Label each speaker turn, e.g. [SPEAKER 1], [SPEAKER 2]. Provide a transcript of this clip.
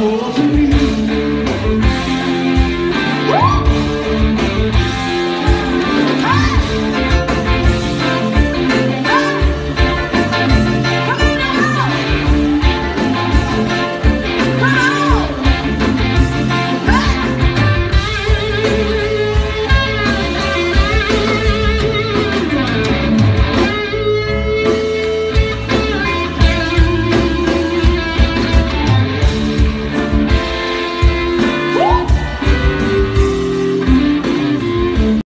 [SPEAKER 1] told me.